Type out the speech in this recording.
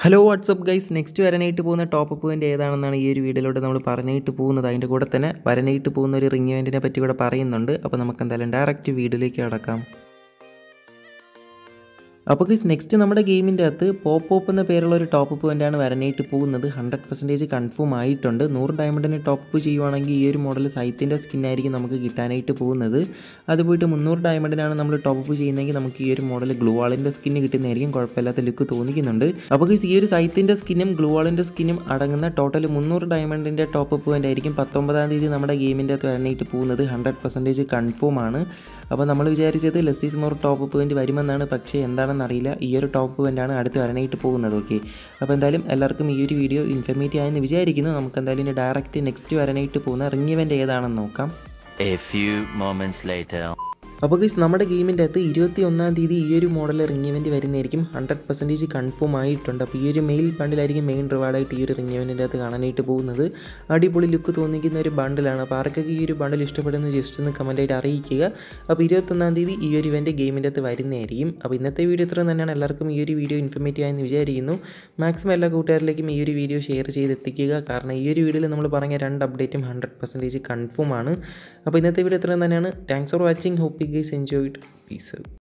Hello what's up guys next വരാനായിട്ട് പോകുന്ന top point ഏതാണെന്നാണ് ഈ ഒരു വീഡിയോയിലൂടെ നമ്മൾ പറഞ്ഞിട്ട് പോകുന്നത്. അതിന്റെ കൂടെ തന്നെ വരാനായിട്ട് പോകുന്ന ഒരു റിംഗ് ഇവന്റിനെ പറ്റി കൂടെ പറയുന്നുണ്ട്. അപ്പോൾ നമുക്ക് എന്തായാലും ഡയറക്റ്റ് വീഡിയോയിലേക്ക് കടക്കാം. അപ്പോൾ ഗൈസ് നെക്സ്റ്റ് നമ്മുടെ ഗെയിമിന്റെ അകത്ത് പോപ്പ് ഓപ്പ് എന്ന പേരുള്ള ഒരു ടോപ്പ് പോയിന്റാണ് വരാനായിട്ട് പോകുന്നത്. ഹൺഡ്രഡ് പെർസെന്റേജ് കൺഫേം ആയിട്ടുണ്ട്. നൂറ് ഡയമണ്ടിന് ടോപ്പ് അപ്പ് ചെയ്യുവാണെങ്കിൽ ഈ ഒരു മോഡൽ സൈത്തിന്റെ ആയിരിക്കും നമുക്ക് കിട്ടാനായിട്ട് പോകുന്നത്. അത് പോയിട്ട് മുന്നൂറ് ഡയമണ്ടിനാണ് നമ്മൾ ടോപ്പ് അപ്പ് ചെയ്യുന്നതെങ്കിൽ നമുക്ക് ഈ ഒരു മോഡൽ ഗ്ലൂ വാളിന്റെ സ്കിന്ന് കിട്ടുന്നതായിരിക്കും. കുഴപ്പമില്ലാത്ത ലുക്ക് തോന്നിക്കുന്നുണ്ട്. അപ്പോൾ ഗൈസ് ഈ ഒരു സൈത്തിന്റെ സ്കിന്നും ഗ്ലൂ വാളിന്റെ സ്കിന്നും അടങ്ങുന്ന ടോട്ടൽ മുന്നൂറ് ഡയമണ്ടിന്റെ ടോപ്പ് പോയിന്റ് ആയിരിക്കും പത്തൊമ്പതാം തീയതി നമ്മുടെ ഗെയിമിന്റെ അകത്ത് വരാനായിട്ട് പോകുന്നത്. ഹൺഡ്രഡ് പെർസെന്റേജ് കൺഫേം ആണ്. അപ്പോൾ നമ്മൾ വിചാരിച്ചത് ലെസ്സിസ് മോർ ടോപ്പ് പോയിന്റ് വരുമെന്നാണ്. പക്ഷേ എന്താണെന്ന് അറിയില്ല ഈ ഒരു ടോപ്പ് പോയിന്റാണ് അടുത്ത് വരാനായിട്ട് പോകുന്നത് ഓക്കെ അപ്പോൾ എന്തായാലും എല്ലാവർക്കും ഈ ഒരു വീഡിയോ ഇൻഫർമേറ്റീവ് ആയെന്ന് വിചാരിക്കുന്നു. നമുക്ക് എന്തായാലും ഇനി ഡയറക്റ്റ് നെക്സ്റ്റ് വരാനായിട്ട് പോകുന്ന റിംഗ് ഇവന്റ് ഏതാണെന്ന് നോക്കാം. A few moments later. അപ്പോൾ ഗൈസ് നമ്മുടെ ഗെയിമിന്റെ അകത്ത് ഇരുപത്തി ഒന്നാം തീയതി ഈ ഒരു മോഡൽ റിംഗ് ഇവന്റ് വരുന്നതായിരിക്കും. ഹൺഡ്രഡ് പെർസെന്റേജ് കൺഫേം ആയിട്ടുണ്ട്. അപ്പോൾ ഈ ഒരു മെയിൽ ബണ്ടിലായിരിക്കും മെയിൻ റിവാർഡായിട്ട് ഈ ഒരു റിംഗ് ഇവന്റിന്റെ അകത്ത് കാണാനായിട്ട് പോകുന്നത്. അടിപൊളി ലുക്ക് തോന്നിക്കുന്ന ഒരു ബണ്ടിലാണ് അപ്പോൾ ആർക്കൊക്കെ ഈ ഒരു ബണ്ടിൽ ഇഷ്ടപ്പെടുന്ന ജസ്റ്റ് ഒന്ന് കമന്റായിട്ട് അറിയിക്കുക. അപ്പോൾ ഇരുപത്തൊന്നാം തീയതി ഈ ഒരു ഇവന്റ് ഗെയിമിന്റെ അകത്ത് വരുന്നതായിരിക്കും. അപ്പോൾ ഇന്നത്തെ വീഡിയോ ഇത്രയും തന്നെയാണ്. എല്ലാവർക്കും ഈ ഒരു വീഡിയോ ഇൻഫർമേറ്റീവ് ആയെന്ന് വിചാരിക്കുന്നു. മാക്സിമം എല്ലാ കൂട്ടുകാരിലേക്കും ഈ ഒരു വീഡിയോ ഷെയർ ചെയ്ത് എത്തിക്കുക കാരണം ഈ ഒരു വീഡിയോയിൽ നമ്മൾ പറഞ്ഞ രണ്ട് അപ്ഡേറ്റും ഹൺഡ്രഡ് പെർസെന്റേജ് കൺഫേം ആണ്. അപ്പോൾ ഇന്നത്തെ വീഡിയോ ഇത്രയും തന്നെയാണ്. Thanks for watching hope guys enjoyed. Peace out.